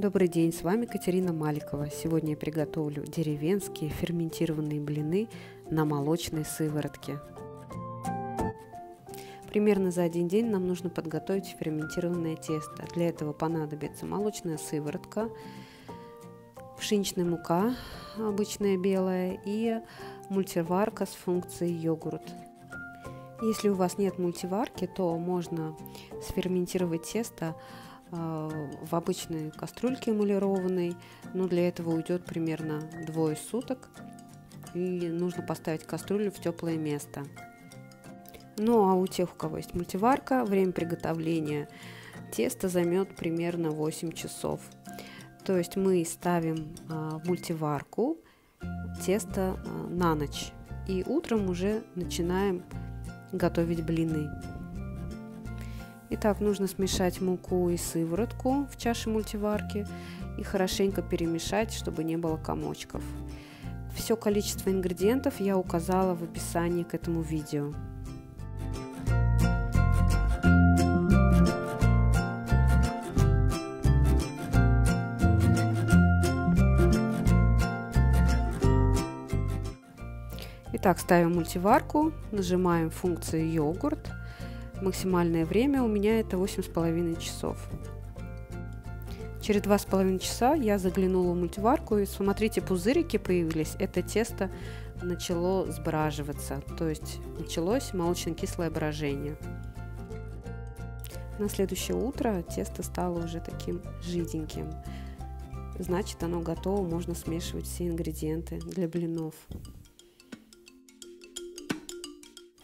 Добрый день, с вами Катерина Маликова. Сегодня я приготовлю деревенские ферментированные блины на молочной сыворотке. Примерно за один день нам нужно подготовить ферментированное тесто. Для этого понадобится молочная сыворотка, пшеничная мука, обычная белая, и мультиварка с функцией йогурт. Если у вас нет мультиварки, то можно сферментировать тесто в обычной кастрюльке эмулированной, но для этого уйдет примерно двое суток, и нужно поставить кастрюлю в теплое место. Ну а у тех, у кого есть мультиварка, время приготовления теста займет примерно 8 часов. То есть мы ставим а, в мультиварку тесто а, на ночь и утром уже начинаем готовить блины. Итак, нужно смешать муку и сыворотку в чаше мультиварки и хорошенько перемешать, чтобы не было комочков. Все количество ингредиентов я указала в описании к этому видео. Итак, ставим мультиварку, нажимаем функцию йогурт. Максимальное время у меня это 8,5 часов. Через 2,5 часа я заглянула в мультиварку и смотрите, пузырики появились. Это тесто начало сбраживаться, то есть началось молочно-кислое брожение. На следующее утро тесто стало уже таким жиденьким. Значит, оно готово, можно смешивать все ингредиенты для блинов.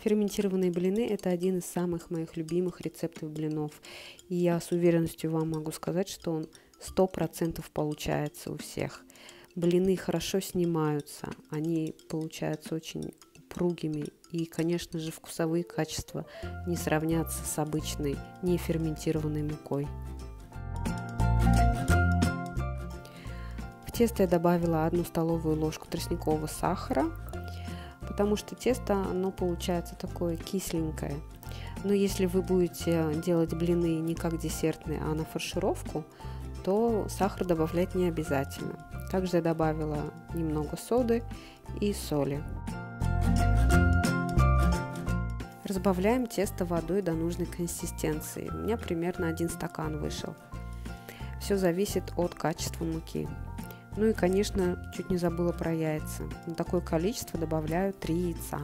Ферментированные блины – это один из самых моих любимых рецептов блинов. И я с уверенностью вам могу сказать, что он 100% получается у всех. Блины хорошо снимаются, они получаются очень упругими. И, конечно же, вкусовые качества не сравнятся с обычной неферментированной мукой. В тесто я добавила одну столовую ложку тростникового сахара, потому что тесто, оно получается такое кисленькое. Но если вы будете делать блины не как десертные, а на фаршировку, то сахар добавлять не обязательно. Также я добавила немного соды и соли. Разбавляем тесто водой до нужной консистенции. У меня примерно один стакан вышел. Все зависит от качества муки. Ну и, конечно, чуть не забыла про яйца. На такое количество добавляю 3 яйца.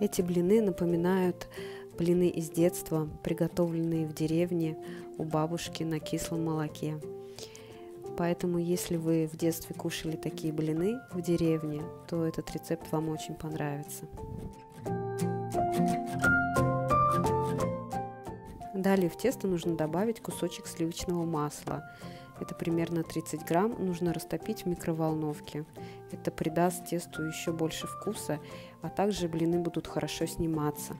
Эти блины напоминают блины из детства, приготовленные в деревне у бабушки на кислом молоке. Поэтому, если вы в детстве кушали такие блины в деревне, то этот рецепт вам очень понравится. Далее в тесто нужно добавить кусочек сливочного масла. Это примерно 30 грамм, нужно растопить в микроволновке. Это придаст тесту еще больше вкуса, а также блины будут хорошо сниматься.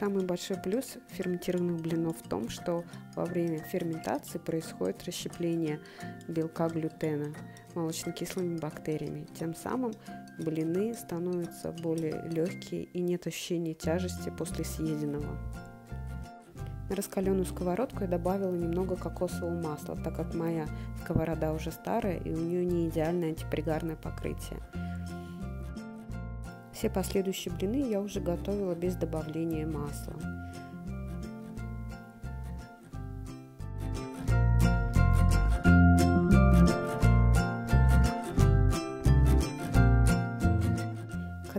Самый большой плюс ферментированных блинов в том, что во время ферментации происходит расщепление белка глютена молочно-кислыми бактериями. Тем самым блины становятся более легкие и нет ощущения тяжести после съеденного. На раскаленную сковородку я добавила немного кокосового масла, так как моя сковорода уже старая и у нее не идеальное антипригарное покрытие. Все последующие блины я уже готовила без добавления масла.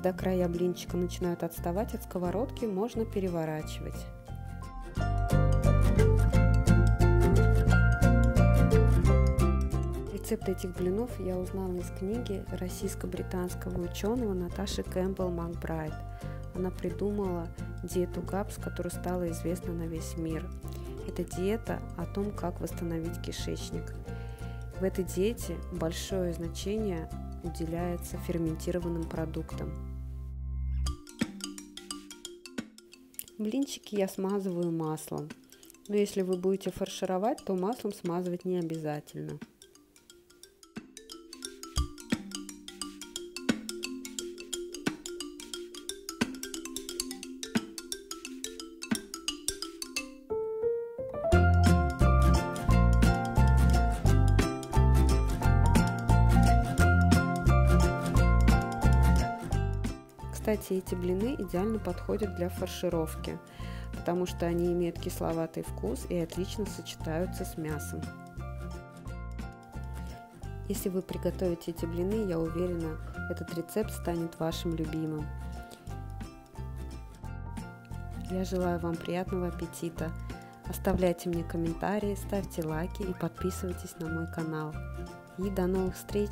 Когда края блинчика начинают отставать от сковородки, можно переворачивать. Рецепт этих блинов я узнала из книги российско-британского ученого Наташи Кэмпбелл Макбрайт. Она придумала диету ГАПС, которая стала известна на весь мир. Это диета о том, как восстановить кишечник. В этой диете большое значение уделяется ферментированным продуктам. Блинчики я смазываю маслом. Но если вы будете фаршировать, то маслом смазывать не обязательно. Кстати, эти блины идеально подходят для фаршировки, потому что они имеют кисловатый вкус и отлично сочетаются с мясом. Если вы приготовите эти блины, я уверена, этот рецепт станет вашим любимым. Я желаю вам приятного аппетита. Оставляйте мне комментарии, ставьте лайки и подписывайтесь на мой канал. И до новых встреч!